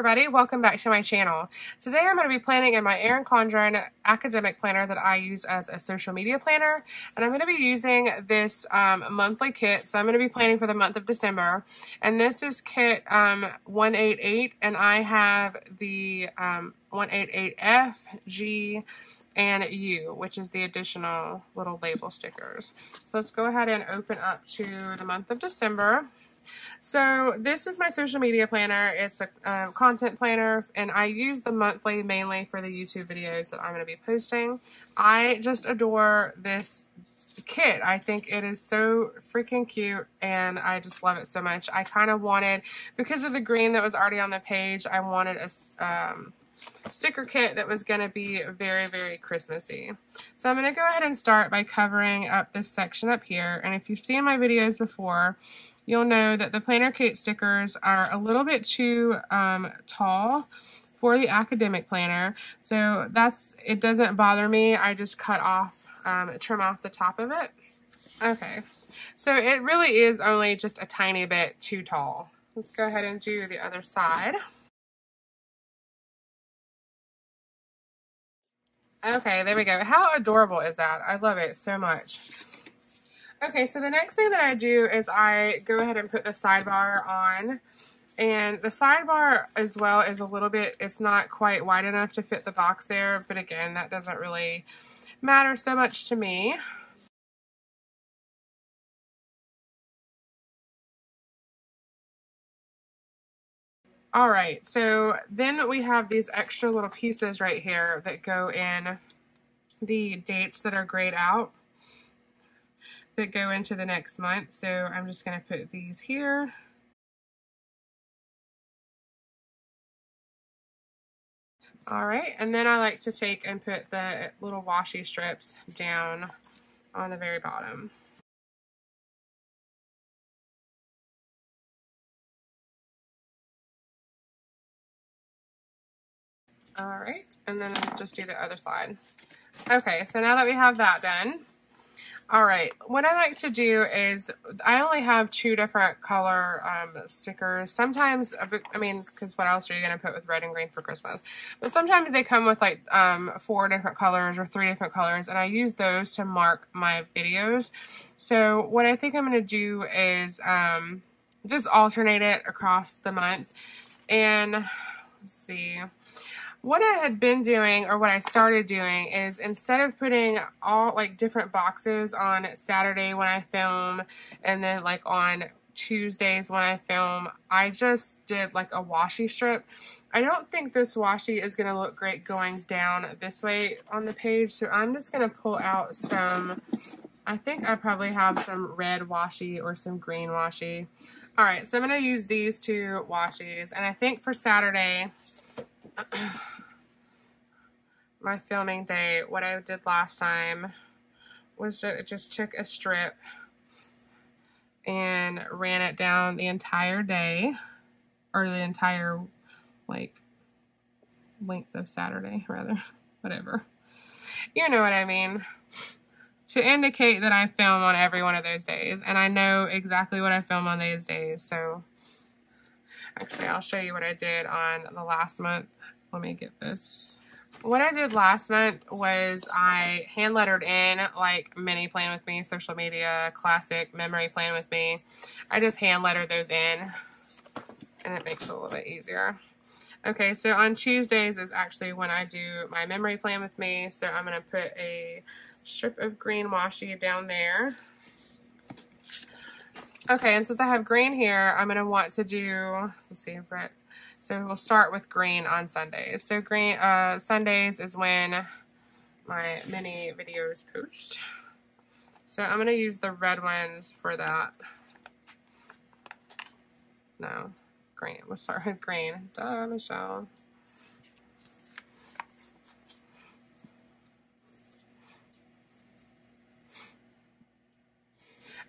everybody, welcome back to my channel. Today I'm going to be planning in my Erin Condren academic planner that I use as a social media planner and I'm going to be using this um, monthly kit so I'm going to be planning for the month of December and this is kit um, 188 and I have the um, 188F, G, and U, which is the additional little label stickers. So let's go ahead and open up to the month of December. So this is my social media planner. It's a content planner and I use the monthly mainly for the YouTube videos that I'm going to be posting. I just adore this kit. I think it is so freaking cute and I just love it so much. I kind of wanted, because of the green that was already on the page, I wanted a um, sticker kit that was going to be very, very Christmassy. So I'm going to go ahead and start by covering up this section up here. And if you've seen my videos before, you'll know that the planner kit stickers are a little bit too um, tall for the academic planner. So that's, it doesn't bother me. I just cut off, um, trim off the top of it. Okay, so it really is only just a tiny bit too tall. Let's go ahead and do the other side. Okay, there we go. How adorable is that? I love it so much. Okay, so the next thing that I do is I go ahead and put the sidebar on. And the sidebar as well is a little bit, it's not quite wide enough to fit the box there. But again, that doesn't really matter so much to me. All right, so then we have these extra little pieces right here that go in the dates that are grayed out that go into the next month. So I'm just going to put these here. All right, and then I like to take and put the little washi strips down on the very bottom. All right, and then just do the other side. Okay, so now that we have that done, all right, what I like to do is I only have two different color um, stickers. Sometimes, I mean, because what else are you going to put with red and green for Christmas? But sometimes they come with like um, four different colors or three different colors, and I use those to mark my videos. So what I think I'm going to do is um, just alternate it across the month. And let's see what I had been doing or what I started doing is instead of putting all like different boxes on Saturday when I film and then like on Tuesdays when I film, I just did like a washi strip. I don't think this washi is going to look great going down this way on the page, so I'm just going to pull out some, I think I probably have some red washi or some green washi. Alright, so I'm going to use these two washies, and I think for Saturday, my filming day, what I did last time was just took a strip and ran it down the entire day or the entire like length of Saturday rather whatever. You know what I mean. To indicate that I film on every one of those days and I know exactly what I film on those days so actually I'll show you what I did on the last month let me get this what I did last month was I hand lettered in like mini plan with me, social media, classic, memory plan with me. I just hand lettered those in and it makes it a little bit easier. Okay, so on Tuesdays is actually when I do my memory plan with me. So I'm going to put a strip of green washi down there. Okay, and since I have green here, I'm going to want to do, let's see, Brett, so we'll start with green on Sundays. So green uh, Sundays is when my mini videos post. So I'm going to use the red ones for that. No, green. We'll start with green. Duh, Michelle.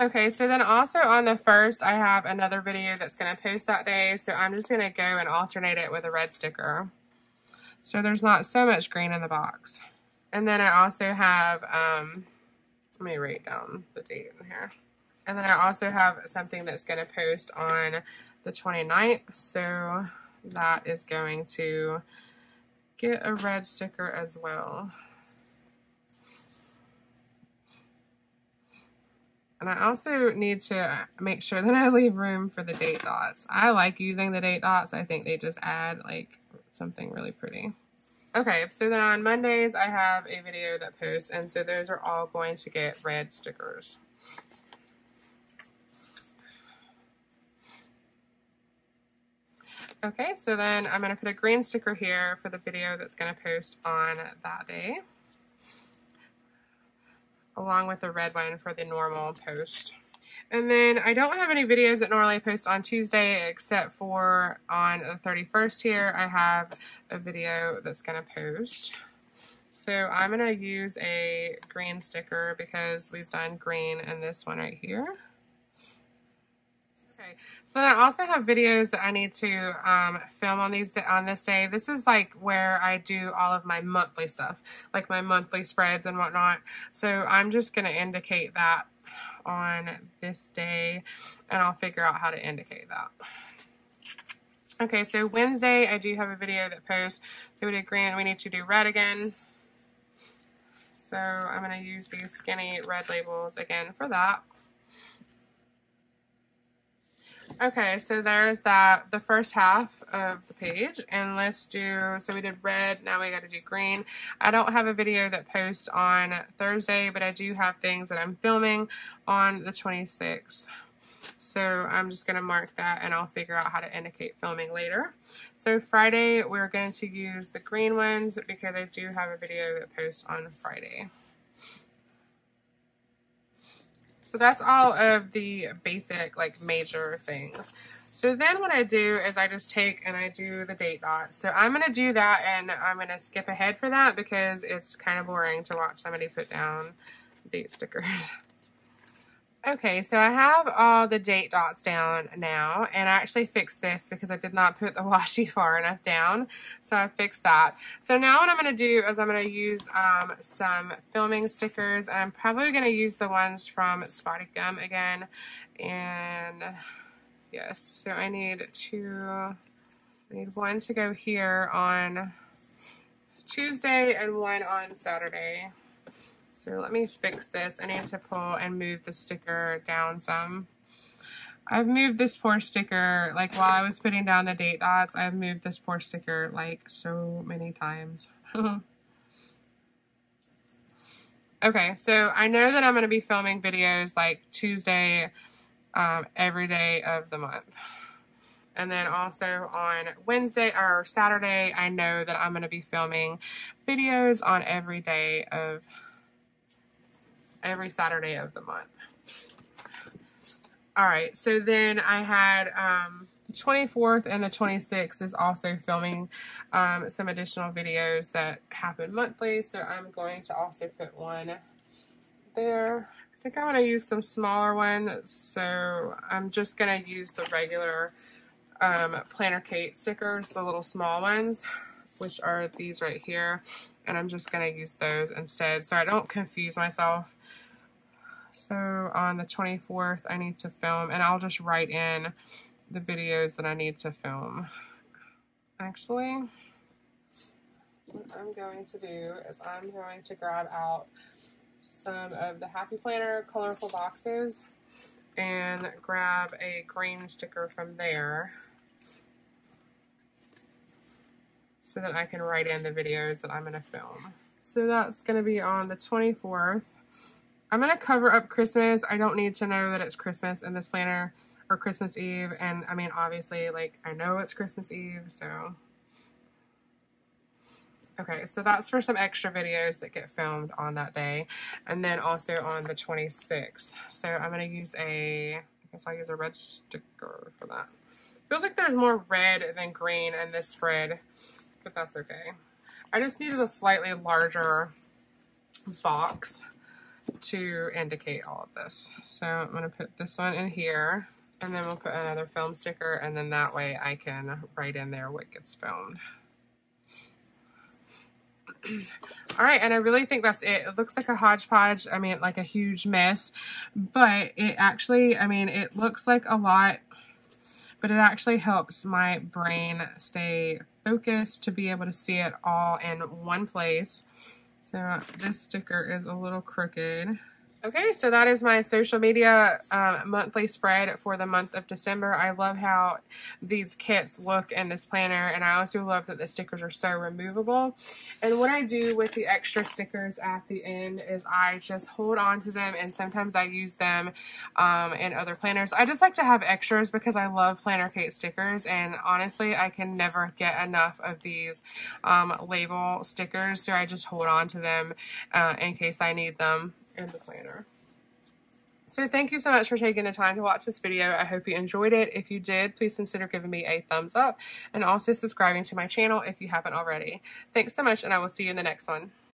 Okay, so then also on the first, I have another video that's going to post that day. So I'm just going to go and alternate it with a red sticker. So there's not so much green in the box. And then I also have, um, let me write down the date in here. And then I also have something that's going to post on the 29th. So that is going to get a red sticker as well. And I also need to uh, make sure that I leave room for the date dots. I like using the date dots. I think they just add like something really pretty. Okay, so then on Mondays I have a video that posts and so those are all going to get red stickers. Okay, so then I'm going to put a green sticker here for the video that's going to post on that day. Along with the red one for the normal post. And then I don't have any videos that normally post on Tuesday except for on the 31st here I have a video that's going to post. So I'm going to use a green sticker because we've done green in this one right here. Then I also have videos that I need to um, film on these on this day. This is like where I do all of my monthly stuff, like my monthly spreads and whatnot. So I'm just going to indicate that on this day, and I'll figure out how to indicate that. Okay, so Wednesday, I do have a video that posts. So we did green, we need to do red again. So I'm going to use these skinny red labels again for that. Okay, so there's that, the first half of the page. And let's do, so we did red, now we got to do green. I don't have a video that posts on Thursday, but I do have things that I'm filming on the 26th. So I'm just going to mark that and I'll figure out how to indicate filming later. So Friday, we're going to use the green ones because I do have a video that posts on Friday. So that's all of the basic, like, major things. So then what I do is I just take and I do the date dot. So I'm going to do that and I'm going to skip ahead for that because it's kind of boring to watch somebody put down date stickers. Okay, so I have all the date dots down now, and I actually fixed this because I did not put the washi far enough down, so I fixed that. So now what I'm going to do is I'm going to use um, some filming stickers, and I'm probably going to use the ones from Spotted Gum again, and yes, so I need two, I need one to go here on Tuesday and one on Saturday. So let me fix this. I need to pull and move the sticker down some. I've moved this poor sticker, like while I was putting down the date dots, I've moved this poor sticker like so many times. okay, so I know that I'm going to be filming videos like Tuesday um, every day of the month. And then also on Wednesday or Saturday, I know that I'm going to be filming videos on every day of every Saturday of the month. All right, so then I had um, the 24th and the 26th is also filming um, some additional videos that happen monthly. So I'm going to also put one there. I think I'm going to use some smaller ones. So I'm just going to use the regular um, Planner Kate stickers, the little small ones, which are these right here and I'm just going to use those instead so I don't confuse myself. So on the 24th, I need to film, and I'll just write in the videos that I need to film. Actually, what I'm going to do is I'm going to grab out some of the Happy Planner colorful boxes and grab a green sticker from there. so that I can write in the videos that I'm going to film. So that's going to be on the 24th. I'm going to cover up Christmas. I don't need to know that it's Christmas in this planner or Christmas Eve. And I mean, obviously, like, I know it's Christmas Eve, so. Okay, so that's for some extra videos that get filmed on that day. And then also on the 26th. So I'm going to use a, I guess I'll use a red sticker for that. Feels like there's more red than green in this spread but that's okay. I just needed a slightly larger box to indicate all of this. So I'm going to put this one in here and then we'll put another film sticker and then that way I can write in there what gets filmed. all right, and I really think that's it. It looks like a hodgepodge, I mean, like a huge mess, but it actually, I mean, it looks like a lot but it actually helps my brain stay focused to be able to see it all in one place. So this sticker is a little crooked. Okay, so that is my social media um, monthly spread for the month of December. I love how these kits look in this planner, and I also love that the stickers are so removable. And what I do with the extra stickers at the end is I just hold on to them, and sometimes I use them um, in other planners. I just like to have extras because I love Planner Kate stickers, and honestly, I can never get enough of these um, label stickers, so I just hold on to them uh, in case I need them in the planner. So thank you so much for taking the time to watch this video. I hope you enjoyed it. If you did, please consider giving me a thumbs up and also subscribing to my channel if you haven't already. Thanks so much and I will see you in the next one.